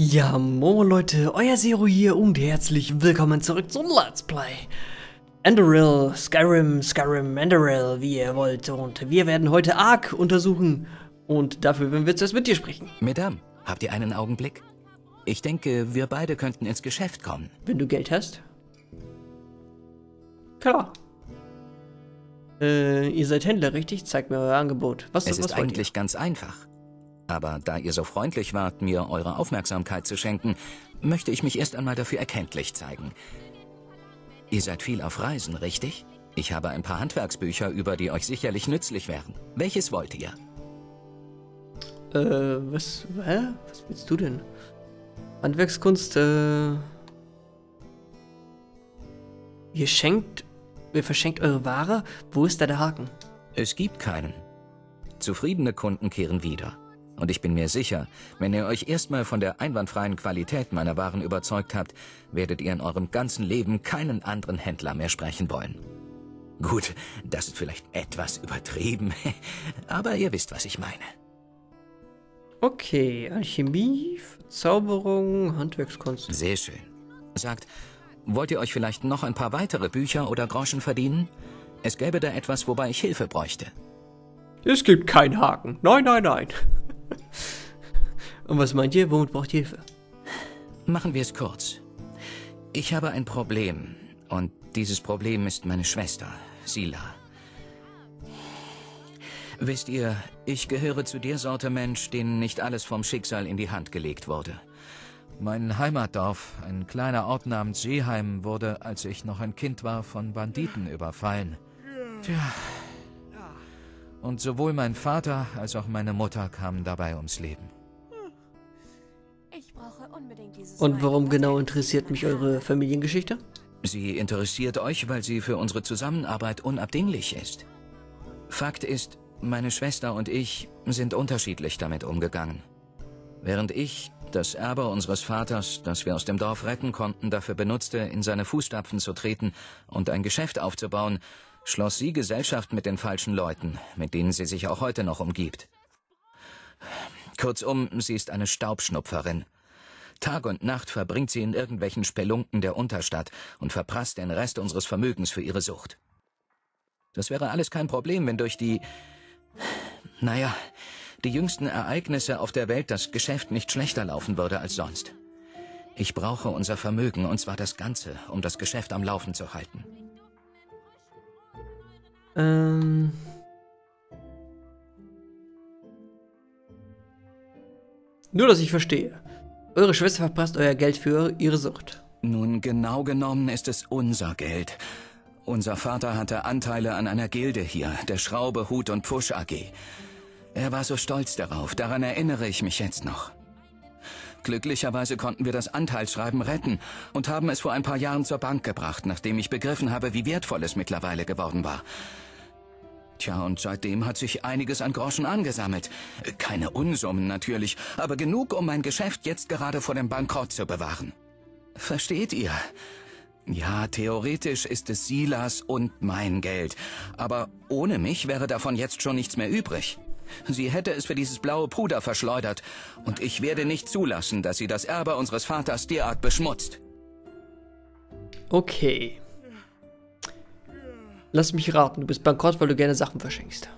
Ja, moin Leute, euer Zero hier und herzlich willkommen zurück zum Let's Play. Enderil, Skyrim, Skyrim, Enderil, wie ihr wollt. Und wir werden heute Ark untersuchen. Und dafür werden wir zuerst mit dir sprechen. Madame, habt ihr einen Augenblick? Ich denke, wir beide könnten ins Geschäft kommen. Wenn du Geld hast. Klar. Äh, ihr seid Händler, richtig? Zeigt mir euer Angebot. Was, es was ist eigentlich ganz einfach. Aber da ihr so freundlich wart, mir eure Aufmerksamkeit zu schenken, möchte ich mich erst einmal dafür erkenntlich zeigen. Ihr seid viel auf Reisen, richtig? Ich habe ein paar Handwerksbücher, über die euch sicherlich nützlich wären. Welches wollt ihr? Äh, was, hä? Was willst du denn? Handwerkskunst, äh... Ihr schenkt, ihr verschenkt eure Ware? Wo ist da der Haken? Es gibt keinen. Zufriedene Kunden kehren wieder. Und ich bin mir sicher, wenn ihr euch erstmal von der einwandfreien Qualität meiner Waren überzeugt habt, werdet ihr in eurem ganzen Leben keinen anderen Händler mehr sprechen wollen. Gut, das ist vielleicht etwas übertrieben, aber ihr wisst, was ich meine. Okay, Alchemie, Zauberung, Handwerkskunst. Sehr schön. Sagt, wollt ihr euch vielleicht noch ein paar weitere Bücher oder Groschen verdienen? Es gäbe da etwas, wobei ich Hilfe bräuchte. Es gibt keinen Haken. Nein, nein, nein. Und was meint ihr? Womit braucht Hilfe? Machen wir es kurz. Ich habe ein Problem. Und dieses Problem ist meine Schwester, Sila. Wisst ihr, ich gehöre zu der Sorte Mensch, denen nicht alles vom Schicksal in die Hand gelegt wurde. Mein Heimatdorf, ein kleiner Ort namens Seeheim, wurde, als ich noch ein Kind war, von Banditen überfallen. Tja. Und sowohl mein Vater als auch meine Mutter kamen dabei ums Leben. Und warum genau interessiert mich eure Familiengeschichte? Sie interessiert euch, weil sie für unsere Zusammenarbeit unabdinglich ist. Fakt ist, meine Schwester und ich sind unterschiedlich damit umgegangen. Während ich das Erbe unseres Vaters, das wir aus dem Dorf retten konnten, dafür benutzte, in seine Fußstapfen zu treten und ein Geschäft aufzubauen, schloss sie Gesellschaft mit den falschen Leuten, mit denen sie sich auch heute noch umgibt. Kurzum, sie ist eine Staubschnupferin. Tag und Nacht verbringt sie in irgendwelchen Spelunken der Unterstadt und verprasst den Rest unseres Vermögens für ihre Sucht. Das wäre alles kein Problem, wenn durch die, naja, die jüngsten Ereignisse auf der Welt das Geschäft nicht schlechter laufen würde als sonst. Ich brauche unser Vermögen, und zwar das Ganze, um das Geschäft am Laufen zu halten. Ähm. Nur, dass ich verstehe. Eure Schwester verprasst euer Geld für ihre Sucht. Nun, genau genommen ist es unser Geld. Unser Vater hatte Anteile an einer Gilde hier, der Schraube, Hut und Pfusch AG. Er war so stolz darauf, daran erinnere ich mich jetzt noch. Glücklicherweise konnten wir das Anteilsschreiben retten und haben es vor ein paar Jahren zur Bank gebracht, nachdem ich begriffen habe, wie wertvoll es mittlerweile geworden war. Tja, und seitdem hat sich einiges an Groschen angesammelt. Keine Unsummen natürlich, aber genug, um mein Geschäft jetzt gerade vor dem Bankrott zu bewahren. Versteht ihr? Ja, theoretisch ist es Silas und mein Geld, aber ohne mich wäre davon jetzt schon nichts mehr übrig. Sie hätte es für dieses blaue Puder verschleudert, und ich werde nicht zulassen, dass sie das Erbe unseres Vaters derart beschmutzt. Okay. Lass mich raten, du bist bankrott, weil du gerne Sachen verschenkst.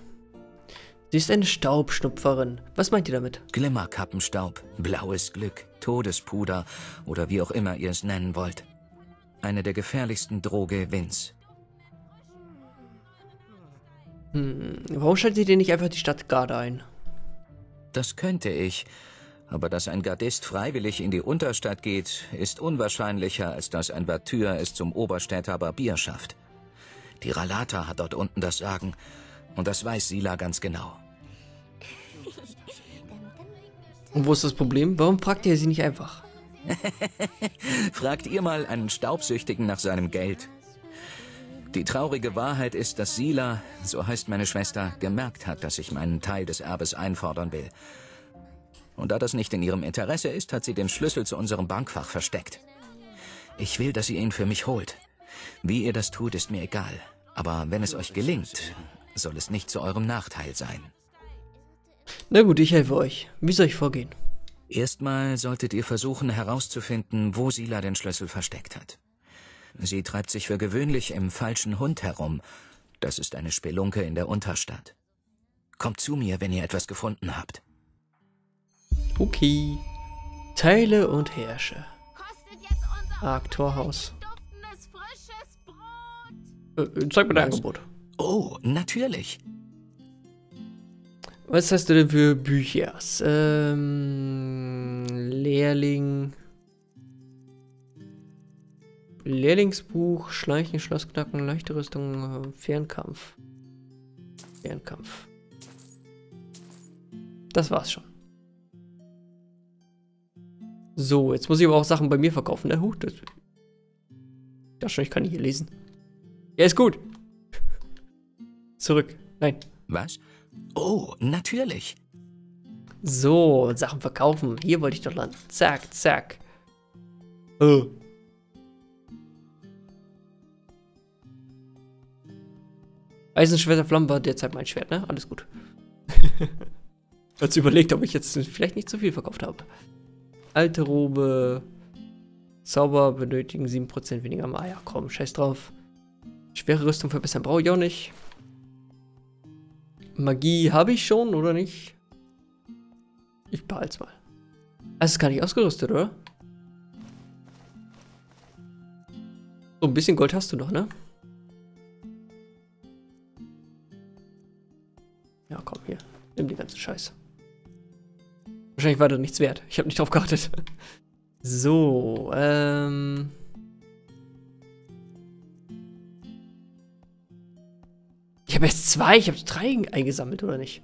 Sie ist eine Staubschnupferin. Was meint ihr damit? Glimmerkappenstaub, blaues Glück, Todespuder oder wie auch immer ihr es nennen wollt. Eine der gefährlichsten Droge Wins. Hm, warum schaltet ihr nicht einfach die Stadtgarde ein? Das könnte ich, aber dass ein Gardist freiwillig in die Unterstadt geht, ist unwahrscheinlicher, als dass ein Batür es zum Oberstädter Barbier schafft. Die Ralata hat dort unten das Sagen, und das weiß Sila ganz genau. Und wo ist das Problem? Warum fragt ihr sie nicht einfach? Fragt ihr mal einen Staubsüchtigen nach seinem Geld. Die traurige Wahrheit ist, dass Sila, so heißt meine Schwester, gemerkt hat, dass ich meinen Teil des Erbes einfordern will. Und da das nicht in ihrem Interesse ist, hat sie den Schlüssel zu unserem Bankfach versteckt. Ich will, dass ihr ihn für mich holt. Wie ihr das tut, ist mir egal. Aber wenn es euch gelingt, soll es nicht zu eurem Nachteil sein. Na gut, ich helfe euch. Wie soll ich vorgehen? Erstmal solltet ihr versuchen herauszufinden, wo Sila den Schlüssel versteckt hat. Sie treibt sich für gewöhnlich im falschen Hund herum. Das ist eine Spelunke in der Unterstadt. Kommt zu mir, wenn ihr etwas gefunden habt. Okay. Teile und herrsche. Ark Torhaus. Äh, zeig mir dein Angebot. Oh, natürlich. Was hast du denn für Bücher? Ähm, Lehrling. Lehrlingsbuch, Schleichen, Schlossknacken, leichte Rüstung, äh, Fernkampf. Fernkampf. Das war's schon. So, jetzt muss ich aber auch Sachen bei mir verkaufen. Ne? Huch, das, das schon, ich kann hier lesen. Ja, ist gut. Zurück. Nein. Was? Oh, natürlich. So, Sachen verkaufen. Hier wollte ich doch landen. Zack, zack. Oh. Eisenschwerter Flammen war derzeit mein Schwert, ne? Alles gut. Hat's überlegt, ob ich jetzt vielleicht nicht zu viel verkauft habe. Alte Robe. Zauber benötigen 7% weniger. Ah ja, komm, scheiß drauf. Schwere Rüstung verbessern brauche ich auch nicht. Magie habe ich schon, oder nicht? Ich behalte es mal. Also ist gar nicht ausgerüstet, oder? So ein bisschen Gold hast du noch, ne? Ja, komm, hier. Nimm die ganze Scheiße. Wahrscheinlich war das nichts wert. Ich habe nicht drauf geachtet. So, ähm... zwei, ich habe drei eingesammelt, oder nicht?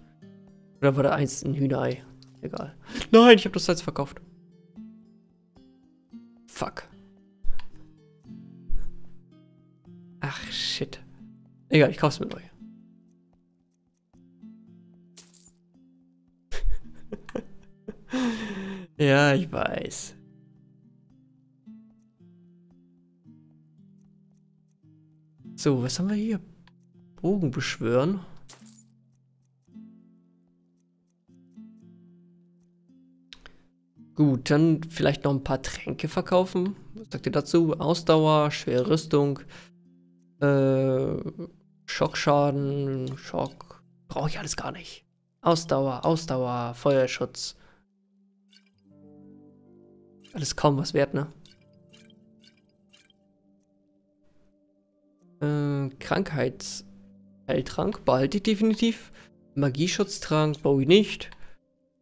Oder war da eins ein Hühnerei? Egal. Nein, ich habe das jetzt verkauft. Fuck. Ach, shit. Egal, ich kauf's mir neu. ja, ich weiß. So, was haben wir hier? Bogen beschwören. Gut, dann vielleicht noch ein paar Tränke verkaufen. Was sagt ihr dazu? Ausdauer, schwere Rüstung, äh, Schockschaden, Schock. Brauche ich alles gar nicht. Ausdauer, Ausdauer, Feuerschutz. Alles kaum was wert, ne? Äh, Krankheitsheiltrank behalte ich definitiv. Magieschutztrank baue ich nicht.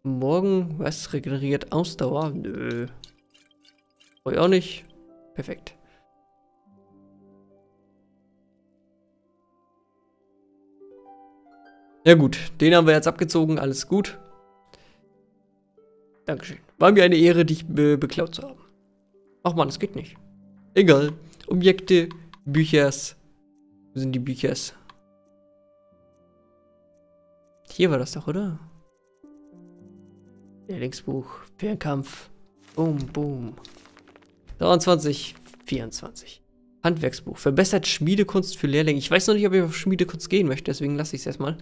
Morgen, was regeneriert Ausdauer? Nö. Brauche ich auch nicht. Perfekt. Ja gut, den haben wir jetzt abgezogen, alles gut. Dankeschön. War mir eine Ehre, dich be beklaut zu haben. Ach man, das geht nicht. Egal. Objekte, Büchers. Wo sind die Büchers? Hier war das doch, oder? Lehrlingsbuch, Fernkampf. Boom, boom. 23, 24. Handwerksbuch. Verbessert Schmiedekunst für Lehrlinge. Ich weiß noch nicht, ob ich auf Schmiedekunst gehen möchte, deswegen lasse ich es erstmal.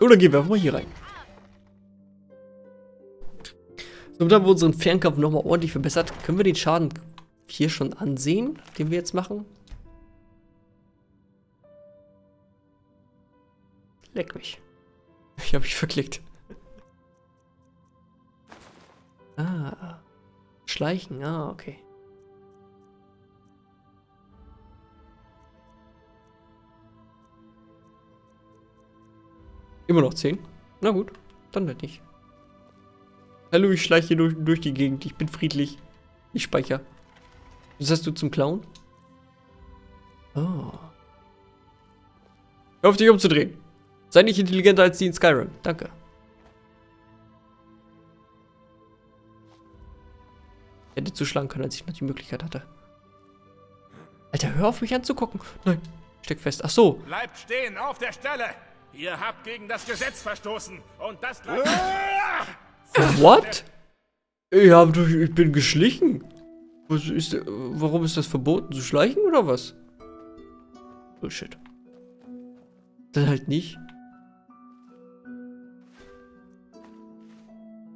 Oder gehen wir einfach mal hier rein. Somit haben wir unseren Fernkampf nochmal ordentlich verbessert. Können wir den Schaden hier schon ansehen, den wir jetzt machen? Leck mich. Ich habe mich verklickt. Ah. Schleichen, ah, okay. Immer noch 10? Na gut, dann halt nicht. Hallo, ich schleiche durch, durch die Gegend. Ich bin friedlich. Ich speichere. Was hast du zum Klauen? Oh. Hör auf dich umzudrehen. Sei nicht intelligenter als die in Skyrim. Danke. Ich hätte zuschlagen können, als ich noch die Möglichkeit hatte. Alter, hör auf mich anzugucken. Nein, steck fest. Ach so. Bleibt stehen auf der Stelle. Ihr habt gegen das Gesetz verstoßen. Und das What? Ich, hab, ich bin geschlichen. Was ist, warum ist das verboten zu schleichen oder was? Bullshit. Dann halt nicht.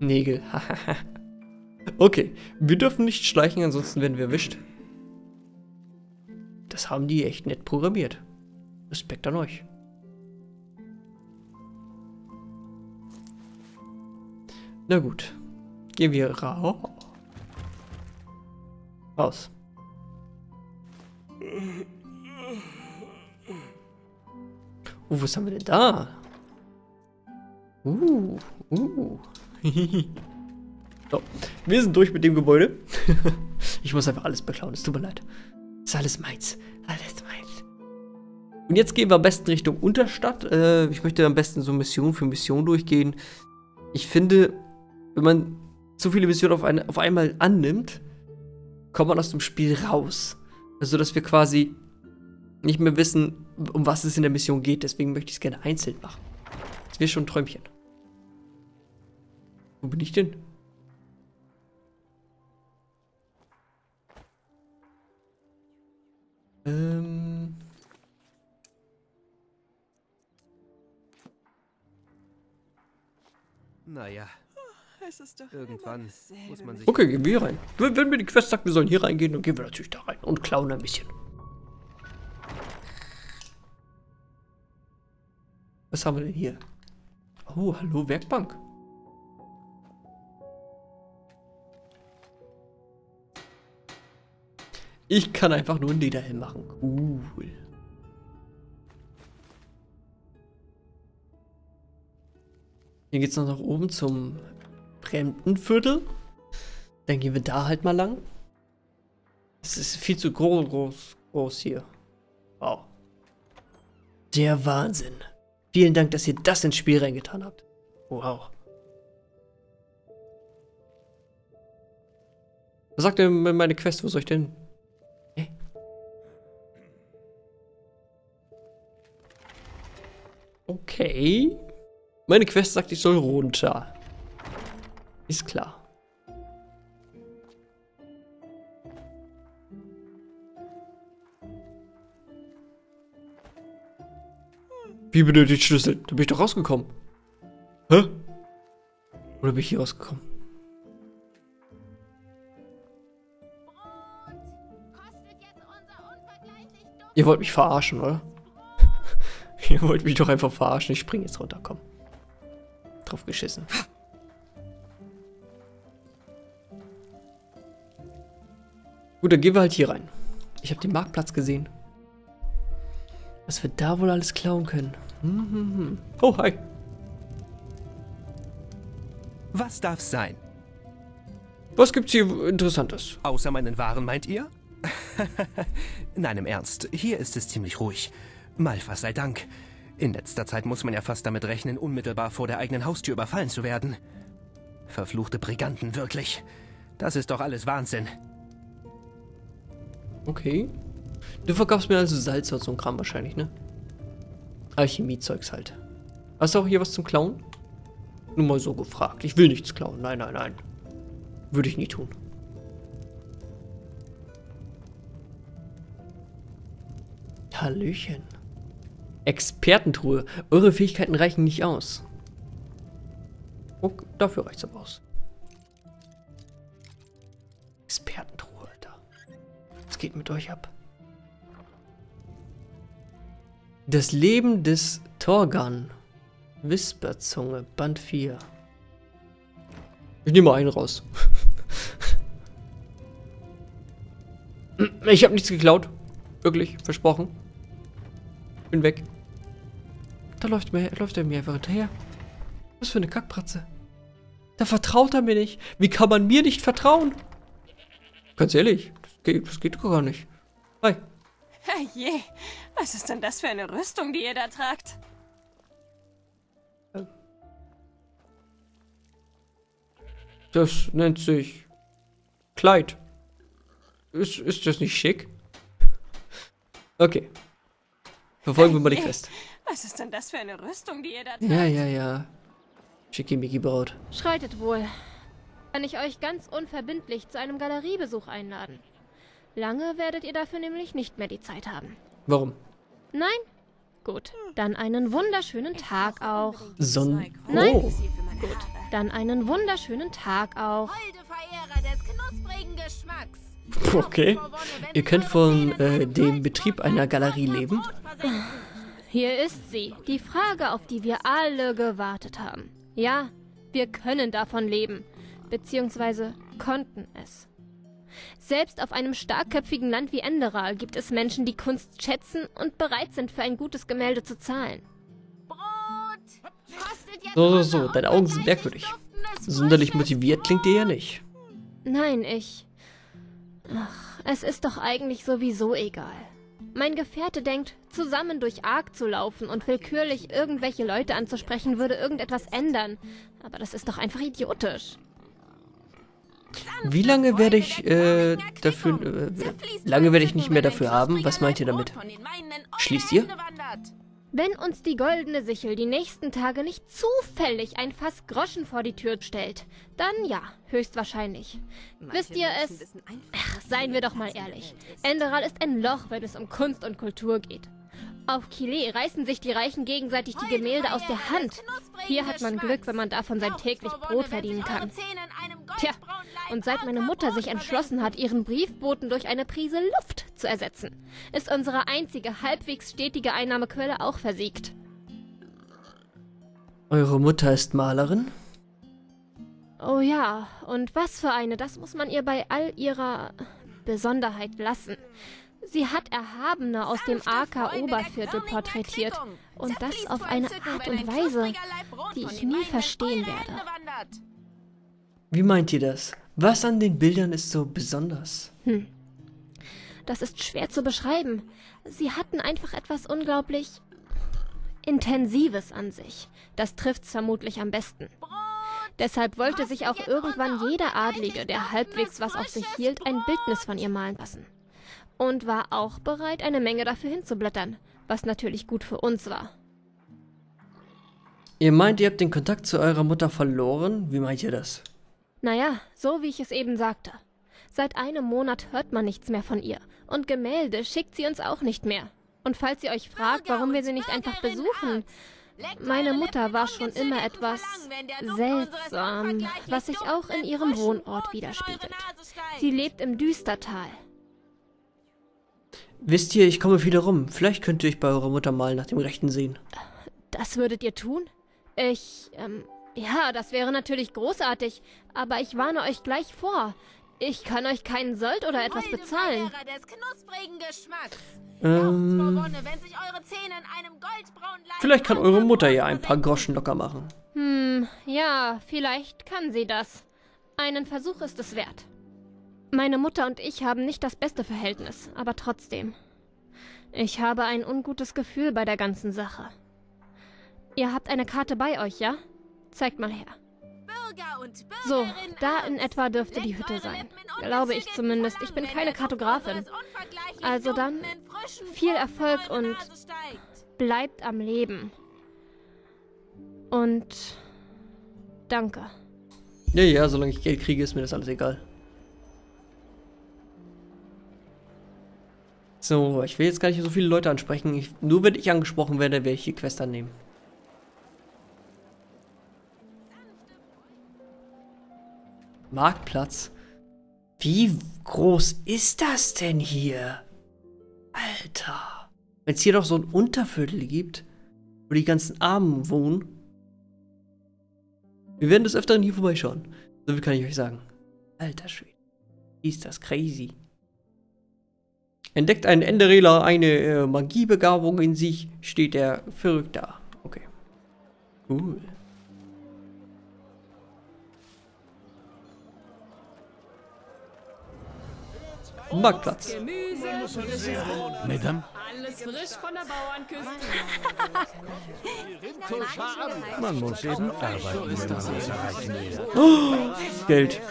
Nägel. okay, wir dürfen nicht schleichen, ansonsten werden wir erwischt. Das haben die echt nett programmiert. Respekt an euch. Na gut. Gehen wir raus. Raus. Uh, was haben wir denn da? Uh, uh. so, wir sind durch mit dem Gebäude. ich muss einfach alles beklauen, es tut mir leid. Ist alles meins. Alles meins. Und jetzt gehen wir am besten Richtung Unterstadt. Äh, ich möchte am besten so Mission für Mission durchgehen. Ich finde, wenn man zu viele Missionen auf, eine, auf einmal annimmt, kommt man aus dem Spiel raus. Also, dass wir quasi nicht mehr wissen, um was es in der Mission geht. Deswegen möchte ich es gerne einzeln machen. Das wäre schon ein Träumchen. Wo bin ich denn? Ähm. Naja, Es ist doch irgendwann muss man sich. Okay, gehen wir hier rein. Wenn, wenn mir die Quest sagt, wir sollen hier reingehen, dann gehen wir natürlich da rein und klauen ein bisschen. Was haben wir denn hier? Oh, hallo, Werkbank. Ich kann einfach nur einen Lederhelm machen. Cool. Hier geht's noch nach oben zum Fremdenviertel. Dann gehen wir da halt mal lang. Es ist viel zu groß, groß, groß hier. Wow. Der Wahnsinn. Vielen Dank, dass ihr das ins Spiel reingetan habt. Wow. Was sagt denn meine Quest? Wo soll ich denn? Okay. Meine Quest sagt, ich soll runter. Ist klar. Wie benötigt Schlüssel? Da bin ich doch rausgekommen. Hä? Oder bin ich hier rausgekommen? Ihr wollt mich verarschen, oder? Ihr wollt mich doch einfach verarschen. Ich spring jetzt runter, komm. Drauf geschissen. Gut, dann gehen wir halt hier rein. Ich habe den Marktplatz gesehen. Was wir da wohl alles klauen können. Hm, hm, hm. Oh, hi. Was darf's sein? Was gibt's hier Interessantes? Außer meinen Waren, meint ihr? Nein, im Ernst. Hier ist es ziemlich ruhig. Malfa sei Dank. In letzter Zeit muss man ja fast damit rechnen, unmittelbar vor der eigenen Haustür überfallen zu werden. Verfluchte Briganten, wirklich. Das ist doch alles Wahnsinn. Okay. Du verkaufst mir also Salz und so ein Kram wahrscheinlich, ne? Alchemiezeugs halt. Hast du auch hier was zum Klauen? Nur mal so gefragt. Ich will nichts klauen. Nein, nein, nein. Würde ich nie tun. Hallöchen. Expertentruhe. Eure Fähigkeiten reichen nicht aus. Oh, dafür reicht's aber aus. Expertentruhe, Alter. Was geht mit euch ab? Das Leben des Torgan. Wisperzunge, Band 4. Ich nehme mal einen raus. ich habe nichts geklaut. Wirklich, versprochen. Bin weg. Da läuft, mir, läuft er mir einfach hinterher. Was für eine Kackpratze. Da vertraut er mir nicht. Wie kann man mir nicht vertrauen? Ganz ehrlich, das geht, das geht gar nicht. Hi. Herrje, was ist denn das für eine Rüstung, die ihr da tragt? Das nennt sich Kleid. Ist, ist das nicht schick? Okay. Verfolgen wir mal die Quest. Was ist denn das für eine Rüstung, die ihr da tragt? Ja, ja, ja. Schickimicki Braut. Schreitet wohl. Kann ich euch ganz unverbindlich zu einem Galeriebesuch einladen. Lange werdet ihr dafür nämlich nicht mehr die Zeit haben. Warum? Nein? Gut, dann einen wunderschönen Tag auch. Sonn. Nein? Oh. Haare. Dann einen wunderschönen Tag auch. Holde Verehrer des knusprigen Geschmacks. Okay. Ihr könnt von äh, dem Betrieb einer Galerie leben? Hier ist sie, die Frage, auf die wir alle gewartet haben. Ja, wir können davon leben, beziehungsweise konnten es. Selbst auf einem starkköpfigen Land wie Enderal gibt es Menschen, die Kunst schätzen und bereit sind, für ein gutes Gemälde zu zahlen. Brot. Kostet jetzt So, so, so, deine Augen sind merkwürdig. Sonderlich motiviert klingt ihr ja nicht. Nein, ich. Ach, es ist doch eigentlich sowieso egal. Mein Gefährte denkt, zusammen durch Ark zu laufen und willkürlich irgendwelche Leute anzusprechen, würde irgendetwas ändern. Aber das ist doch einfach idiotisch. Wie lange werde ich äh, dafür, äh, lange werde ich nicht mehr dafür haben? Was meint ihr damit? Schließt ihr? Wenn uns die goldene Sichel die nächsten Tage nicht zufällig ein Fass Groschen vor die Tür stellt, dann ja, höchstwahrscheinlich. Wisst ihr es? Ach, seien wir doch mal ehrlich. Enderal ist ein Loch, wenn es um Kunst und Kultur geht. Auf Kile reißen sich die Reichen gegenseitig die Gemälde aus der Hand. Hier hat man Glück, wenn man davon sein täglich Brot verdienen kann. Tja, und seit meine Mutter sich entschlossen hat, ihren Briefboten durch eine Prise Luft zu ersetzen, ist unsere einzige halbwegs stetige Einnahmequelle auch versiegt. Eure Mutter ist Malerin? Oh ja, und was für eine, das muss man ihr bei all ihrer Besonderheit lassen. Sie hat Erhabene aus dem AK-Oberviertel porträtiert. Und das auf eine Art und Weise, die ich nie verstehen werde. Wie meint ihr das? Was an den Bildern ist so besonders? Hm. Das ist schwer zu beschreiben. Sie hatten einfach etwas unglaublich Intensives an sich. Das trifft's vermutlich am besten. Deshalb wollte sich auch irgendwann jeder Adlige, der halbwegs was auf sich hielt, ein Bildnis von ihr malen lassen. Und war auch bereit, eine Menge dafür hinzublättern, was natürlich gut für uns war. Ihr meint, ihr habt den Kontakt zu eurer Mutter verloren? Wie meint ihr das? Naja, so wie ich es eben sagte. Seit einem Monat hört man nichts mehr von ihr. Und Gemälde schickt sie uns auch nicht mehr. Und falls ihr euch fragt, warum wir sie nicht einfach besuchen, meine Mutter war schon immer etwas seltsam, was sich auch in ihrem Wohnort widerspiegelt. Sie lebt im Düstertal. Wisst ihr, ich komme viel rum. Vielleicht könnt ihr euch bei eurer Mutter mal nach dem Rechten sehen. Das würdet ihr tun? Ich, ähm, ja, das wäre natürlich großartig, aber ich warne euch gleich vor. Ich kann euch keinen Sold oder etwas bezahlen. Ähm, vielleicht kann eure Mutter ja ein paar Groschen locker machen. Hm, ja, vielleicht kann sie das. Einen Versuch ist es wert. Meine Mutter und ich haben nicht das beste Verhältnis, aber trotzdem. Ich habe ein ungutes Gefühl bei der ganzen Sache. Ihr habt eine Karte bei euch, ja? Zeigt mal her. So, da in etwa dürfte die Hütte sein. Glaube ich zumindest. Ich bin keine Kartografin. Also dann, viel Erfolg und bleibt am Leben. Und danke. Ja, ja, solange ich Geld kriege, ist mir das alles egal. So, ich will jetzt gar nicht so viele Leute ansprechen. Ich, nur wenn ich angesprochen werde, werde ich die Quest annehmen. Marktplatz? Wie groß ist das denn hier? Alter. Wenn es hier doch so ein Unterviertel gibt, wo die ganzen Armen wohnen. Wir werden des Öfteren hier vorbeischauen. So viel kann ich euch sagen. Alter Schwede. Ist das crazy. Entdeckt ein Endereler eine äh, Magiebegabung in sich, steht er verrückt da. Okay. Cool. Marktplatz. Mesdames, Alles frisch von der Bauernküste. man muss eben arbeiten, um das erreichen will. Geld.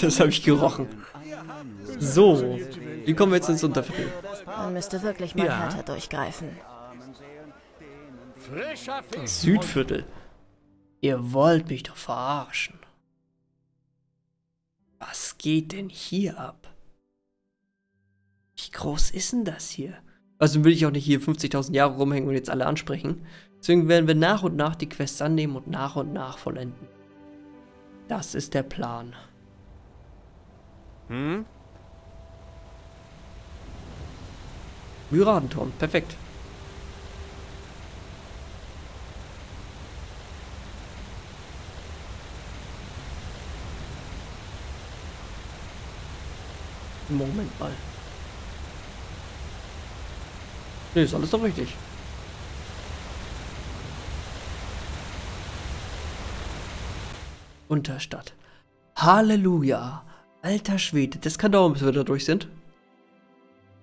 das habe ich gerochen. So, wie kommen wir jetzt ins Unterviertel? Man müsste wirklich mal Ja. härter durchgreifen. Südviertel. Ihr wollt mich doch verarschen. Was geht denn hier ab? Wie groß ist denn das hier? Also will ich auch nicht hier 50.000 Jahre rumhängen und jetzt alle ansprechen. Deswegen werden wir nach und nach die Quests annehmen und nach und nach vollenden. Das ist der Plan. Hm? Myradenturm, perfekt. Moment mal. Ne, ist alles doch richtig. Unterstadt. Halleluja. Alter Schwede, das kann dauern, bis wir da durch sind.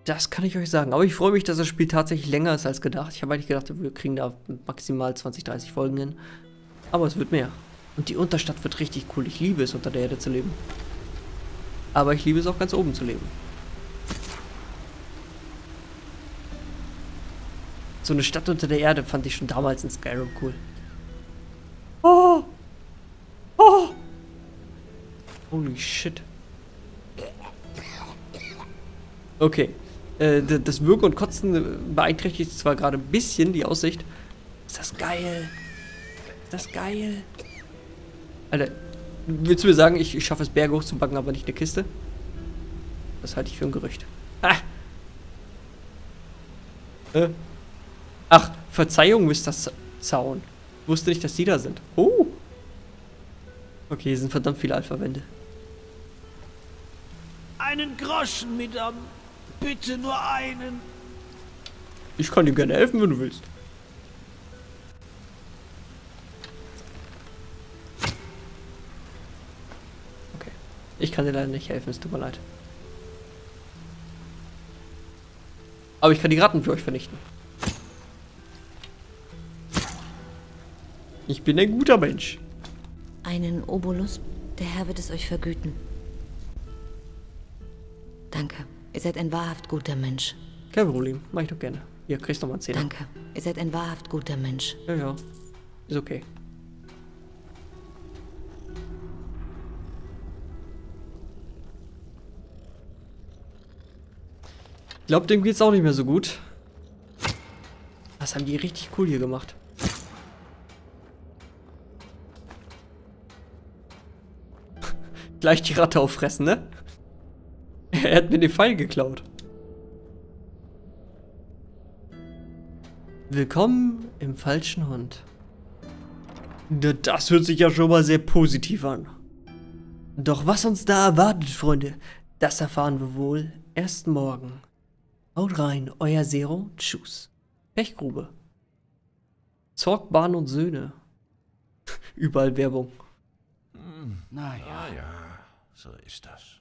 Das kann ich euch sagen. Aber ich freue mich, dass das Spiel tatsächlich länger ist als gedacht. Ich habe eigentlich gedacht, wir kriegen da maximal 20, 30 Folgen hin. Aber es wird mehr. Und die Unterstadt wird richtig cool. Ich liebe es, unter der Erde zu leben. Aber ich liebe es auch ganz oben zu leben. So eine Stadt unter der Erde fand ich schon damals in Skyrim cool. Oh! Oh! Holy shit. Okay. Äh, das Wirken und Kotzen beeinträchtigt zwar gerade ein bisschen die Aussicht. Ist das geil. Ist das geil. Alter, willst du mir sagen, ich, ich schaffe es Berge hochzubacken, aber nicht eine Kiste? Das halte ich für ein Gerücht. Ah. Äh. Ach, Verzeihung, Mr. Zaun. Ich wusste nicht, dass die da sind. Oh. Okay, hier sind verdammt viele Alpha-Wände. Einen Groschen, Madame. Bitte nur einen. Ich kann dir gerne helfen, wenn du willst. Okay. Ich kann dir leider nicht helfen, es tut mir leid. Aber ich kann die Ratten für euch vernichten. Ich bin ein guter Mensch. Einen Obolus, der Herr wird es euch vergüten. Danke. Ihr seid ein wahrhaft guter Mensch. Kein Problem. Mach ich doch gerne. Hier, kriegst du mal 10. Danke. Ihr seid ein wahrhaft guter Mensch. Ja, ja. Ist okay. Ich glaube, dem geht's auch nicht mehr so gut. Das haben die richtig cool hier gemacht. Gleich die Ratte auffressen, ne? Er hat mir den Pfeil geklaut. Willkommen im falschen Hund. Das hört sich ja schon mal sehr positiv an. Doch was uns da erwartet, Freunde, das erfahren wir wohl erst morgen. Haut rein, euer Zero, tschüss. Pechgrube. Zorgbahn und Söhne. Überall Werbung. Hm, naja. ja, so ist das.